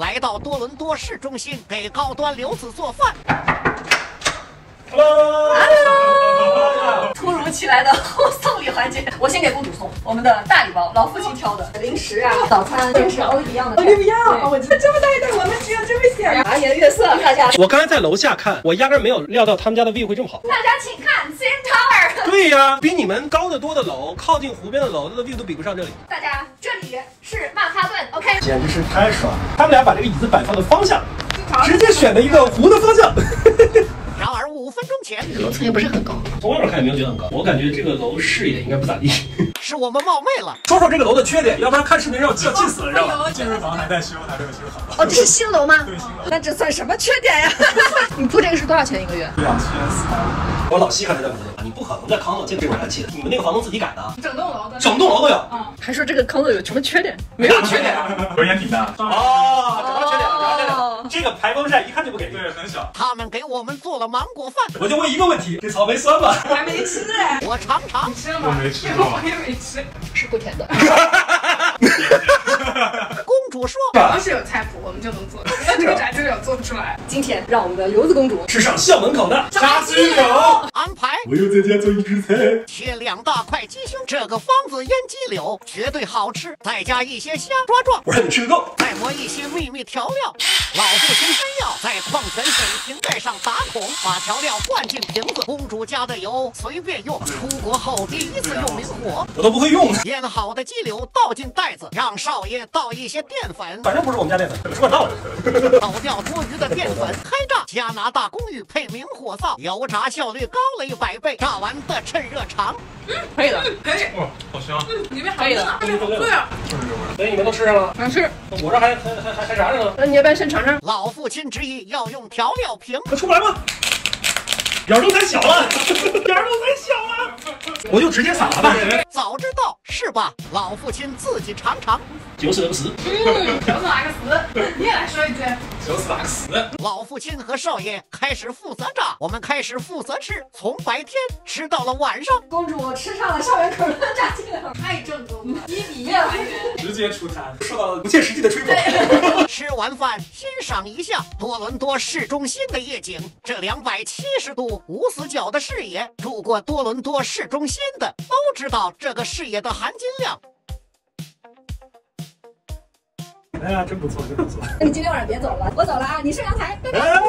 来到多伦多市中心给高端刘子做饭。突如其来的 送礼环节，我先给公主送我们的大礼包，老父亲挑的零食啊，早餐跟是都一样的。你不要，我这么大一袋，我们只有这么小。拿年月色，大家我刚才在楼下看，我压根没有料到他们家的 view 会这么好。大家请看 CN Tower。对呀，比你们高得多的楼，靠近湖边的楼，它的 view 都比不上这里。大家是曼哈顿，OK。简直是太爽了！他们俩把这个椅子摆放的方向，直接选了一个湖的方向。然而五分钟前，楼层也不是很高，从外面看也没有觉得很高，我感觉这个楼视野应该不咋地。是我们冒昧了。说说这个楼的缺点，要不然看视频让我气气死了，知道吗？健身房还在修，还没有修好。哦，这是新楼吗？对，新楼那这算什么缺点呀？你租这个是多少钱一个月？两千四百五。我老西还在这屋里，你不可能在康乐进这种燃气的，你们那个房东自己改的，整栋楼的，整栋楼都有。还说这个康乐有什么缺点？没有 缺点。隔音挺大。哦，个排风扇一看就不给力。对，很小。他们给我们做了芒果饭，我就问一个问题：这草莓酸吗？还没吃哎，我尝尝。你吃了吗？我没吃过我也没吃。是不甜的。说主要是有菜谱，我们就能做。那这个炸鸡柳做不出来。今天让我们的刘子公主吃上校门口的炸鸡柳。安排我又在家做一只菜。切两大块鸡胸，这个方子腌鸡柳绝对好吃，再加一些虾抓状，我让你吃个够。再磨一些秘密调料。老父亲真要在矿泉水瓶盖上打孔，把调料灌进瓶子。公主家的油随便用，出国后第一次用明火。我都不会用，腌好的鸡柳倒进袋子，让少爷倒一些淀粉，反正不是我们家淀粉，说点道理。倒掉多余的淀粉，开炸。加拿大公寓配明火灶，油炸效率高了一百倍，炸完的趁热尝。嗯可以的，可以，哇，好香。里面好嫩啊，里面好脆啊。所以你们都吃上了，能吃。我这还还还还还啥着呢？那你要不要先尝尝？老父亲执意要用调料瓶，那出不来吗？眼儿都太小了，眼儿都太小了，我就直接撒了吧。早知道是吧？老父亲自己尝尝。九死不死，嗯，小死哪个死？你也来说一句。九死哪个死？老父亲和少爷开始负责炸，我们开始负责吃，从白天吃到了晚上。公主吃上了校园口的炸鸡柳，太正宗了，一比一还原。直接出摊。受到了不切实际的吹捧。吃完饭欣赏一下多伦多市中心的夜景，这两百七十度无死角的视野，住过多伦多市中心的都知道这个视野的含金量。哎呀，真不错，真不错。那你今天晚上别走了，我走了啊！你上阳台，拜拜。